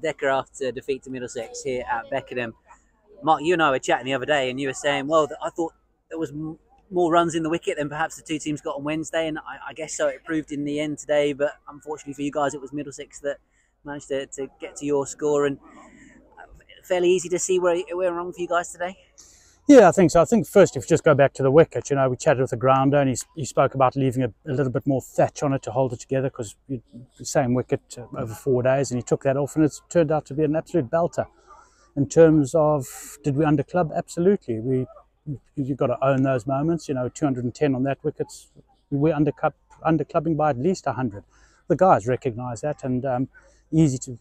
Dekker after defeat to Middlesex here at Beckenham. Mark, you and I were chatting the other day, and you were saying, well, I thought there was more runs in the wicket than perhaps the two teams got on Wednesday, and I, I guess so it proved in the end today. But unfortunately for you guys, it was Middlesex that managed to, to get to your score, and uh, fairly easy to see where it went wrong for you guys today. Yeah, I think so. I think first, if you just go back to the wicket, you know, we chatted with the grounder and he, he spoke about leaving a, a little bit more thatch on it to hold it together because the same wicket uh, over four days, and he took that off, and it's turned out to be an absolute belter. In terms of did we underclub? Absolutely. We you've got to own those moments. You know, 210 on that wicket, we're underclub, underclubbing by at least 100. The guys recognise that, and um, easy to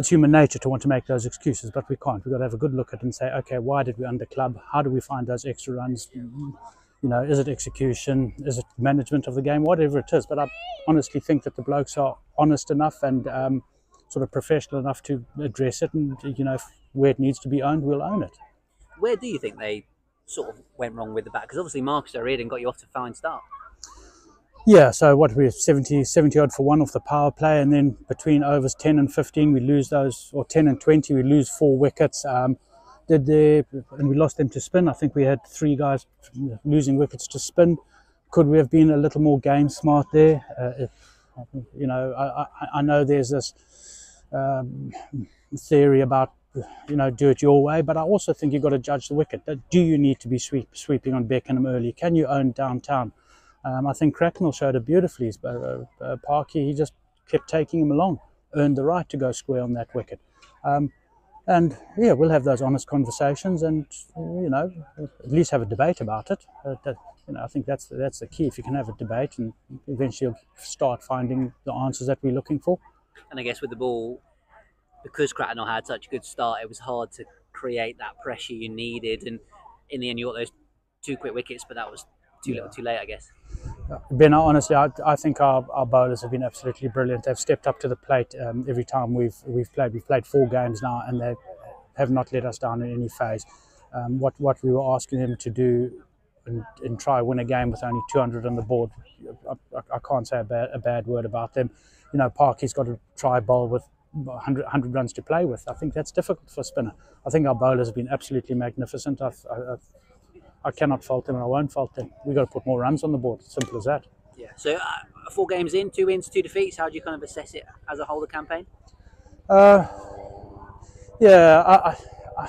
it's human nature to want to make those excuses, but we can't. We've got to have a good look at it and say, okay, why did we underclub? How do we find those extra runs? You know, is it execution? Is it management of the game? Whatever it is. But I honestly think that the blokes are honest enough and um, sort of professional enough to address it. And, you know, where it needs to be owned, we'll own it. Where do you think they sort of went wrong with the bat? Because obviously Marcus O'Riordan got you off to a fine start. Yeah, so what we 70, 70 odd for one off the power play, and then between overs 10 and 15, we lose those, or 10 and 20, we lose four wickets. Um, did they, and we lost them to spin. I think we had three guys losing wickets to spin. Could we have been a little more game smart there? Uh, if, you know, I, I, I, know there's this um, theory about, you know, do it your way, but I also think you've got to judge the wicket. Do you need to be sweep, sweeping on Beckenham early? Can you own downtown? Um, I think Cracknell showed it beautifully. But uh, uh, Parky, he just kept taking him along, earned the right to go square on that wicket. Um, and yeah, we'll have those honest conversations, and you know, at least have a debate about it. Uh, that, you know, I think that's that's the key. If you can have a debate, and eventually start finding the answers that we're looking for. And I guess with the ball, because Cracknell had such a good start, it was hard to create that pressure you needed. And in the end, you got those two quick wickets, but that was too yeah. little, too late, I guess. Ben, honestly, I, I think our, our bowlers have been absolutely brilliant. They've stepped up to the plate um, every time we've we've played. We've played four games now, and they have not let us down in any phase. Um, what what we were asking them to do and, and try win a game with only 200 on the board, I, I, I can't say a bad, a bad word about them. You know, Parky's got to try bowl with 100, 100 runs to play with. I think that's difficult for a spinner. I think our bowlers have been absolutely magnificent. I've, I've, I cannot fault them and I won't fault them. We've got to put more runs on the board. Simple as that. Yeah. So uh, four games in, two wins, two defeats. How do you kind of assess it as a whole, the campaign? Uh, yeah, I, I,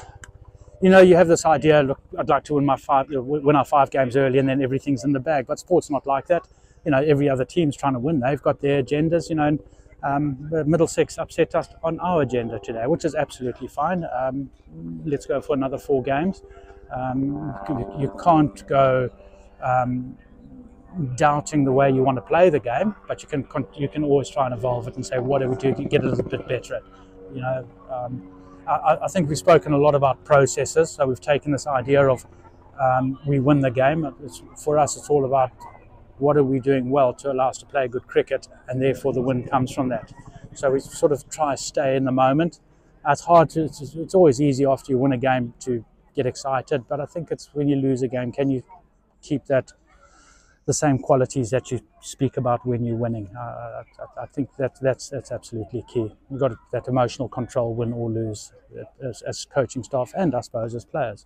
you know, you have this idea. Look, I'd like to win my five, win our five games early, and then everything's in the bag. But sport's not like that. You know, every other team's trying to win. They've got their agendas. You know, and um, Middlesex upset us on our agenda today, which is absolutely fine. Um, let's go for another four games. Um, you can't go um, doubting the way you want to play the game, but you can you can always try and evolve it and say, what do we do to get a little bit better at? You know, um, I, I, think we've spoken a lot about processes, so we've taken this idea of um, we win the game. It's, for us, it's all about what are we doing well to allow us to play good cricket, and therefore the win comes from that. So we sort of try to stay in the moment. It's hard to. It's, it's always easy after you win a game to get excited. But I think it's when you lose a game, can you keep that the same qualities that you speak about when you're winning? Uh, I, I, think that that's that's absolutely key. You've got that emotional control, win or lose, as, as coaching staff and I suppose as players.